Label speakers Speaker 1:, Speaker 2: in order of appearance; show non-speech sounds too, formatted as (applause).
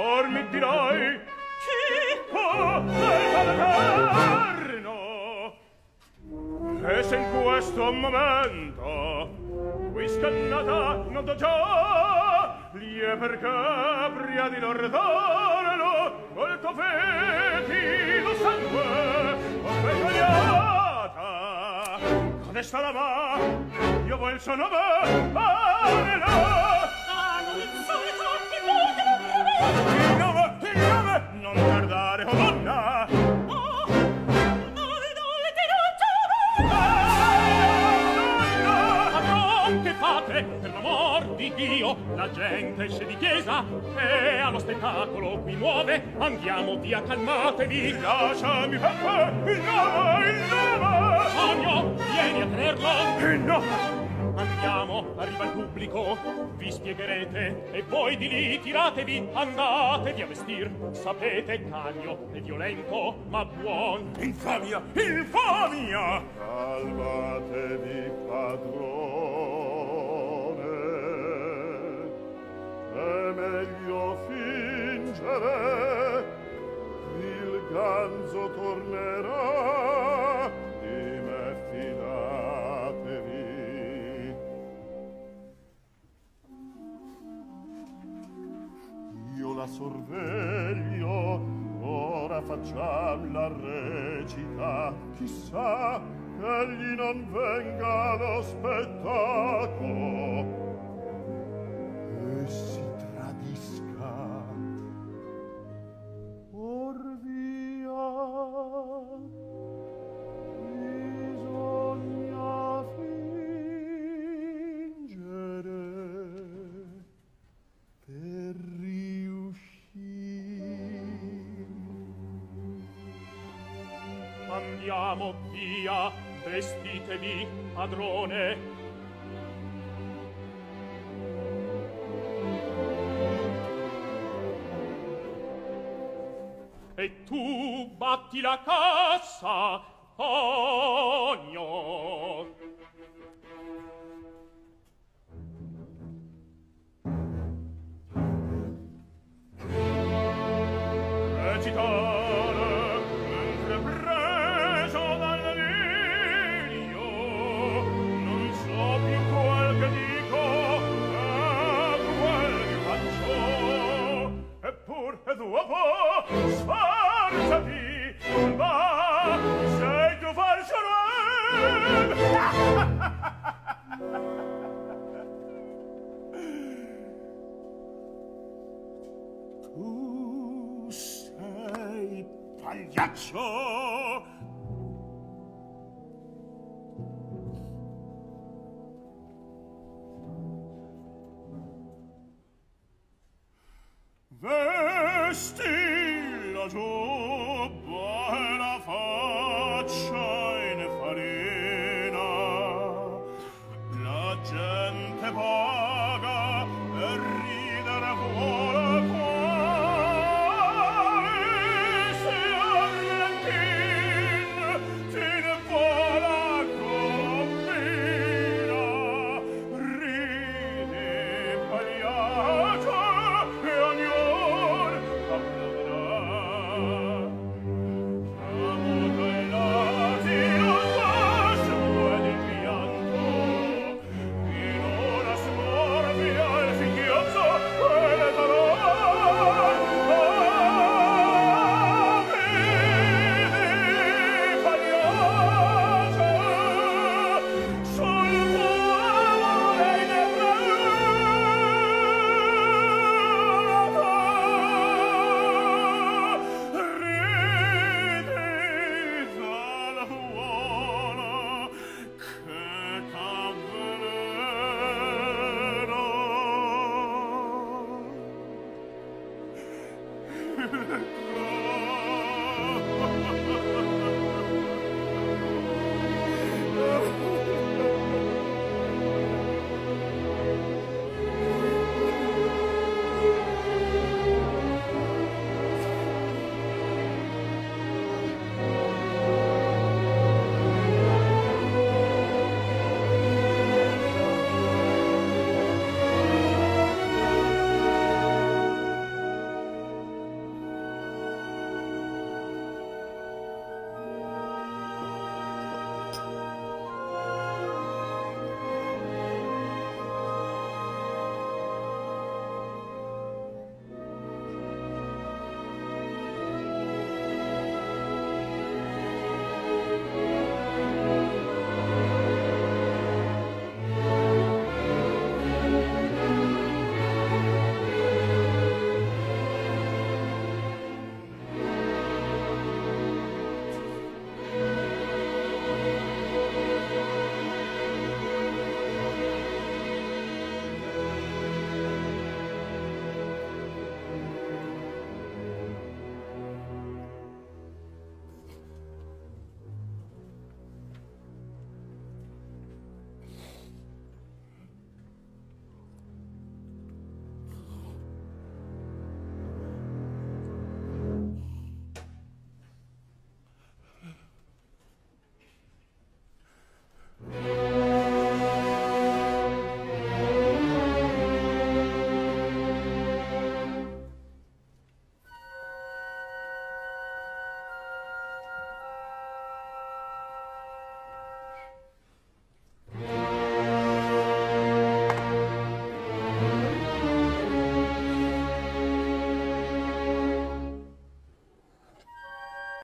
Speaker 1: or mi dirai chi può salvatarno e se in questo momento qui scannata non do già lì è per capria di l'ordorlo col tuo fetido sangue ho con esta lama io vuol suo nome parla non tardare, oh donna!
Speaker 2: Oh, dolore, dolore, ti non giuro! Ah, donna!
Speaker 1: Che fate, per l'amor di Dio, la gente esce di chiesa e allo spettacolo qui muove, andiamo via, calmatevi! Lasciami, papà, il lama, il lama! Sonio, vieni a tenerlo! Eh, no! andiamo, arriva il pubblico, vi spiegherete, e voi di lì tiratevi, andatevi a vestir. Sapete, cagno è violento, ma buon. Infamia, infamia!
Speaker 3: Calmatevi, padrone, è meglio fingere, il ganzo tornerà. sorveglio ora facciam la recita. Chissà che egli non venga lo spettacolo.
Speaker 1: andiamo via, vestitevi, padrone. E tu batti la cassa, ognuno. tu
Speaker 3: sei pagliaccio. Vesti la giubba Oh, (laughs)